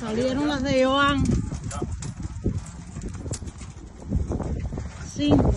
Salieron las de Joan. Cinco.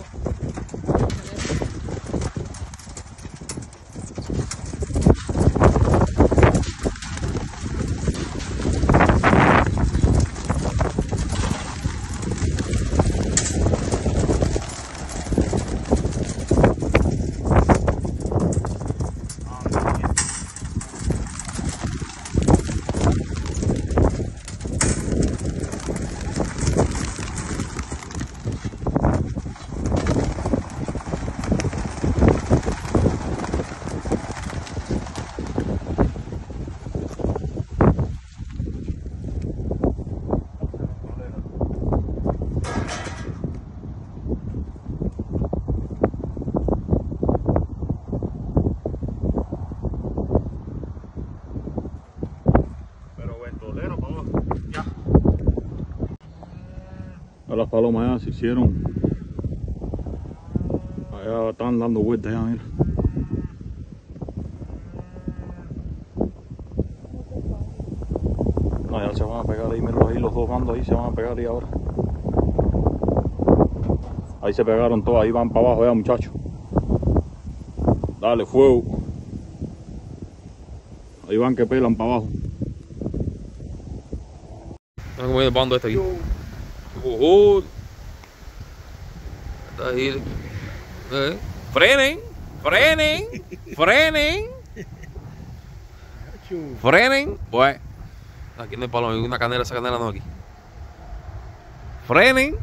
A las palomas ya se hicieron. Allá están dando vueltas ya, mira. No, ya se van a pegar ahí, mira ahí, los dos bandos ahí se van a pegar ahí ahora. Ahí se pegaron todos, ahí van para abajo ya muchachos. Dale, fuego. Ahí van que pelan para abajo. Cómo viene el bando este aquí. Ahí. Eh. Frenen, frenen, frenen. Frenen. Pues. Aquí no hay palo, una canela, esa canela no aquí. Frenen.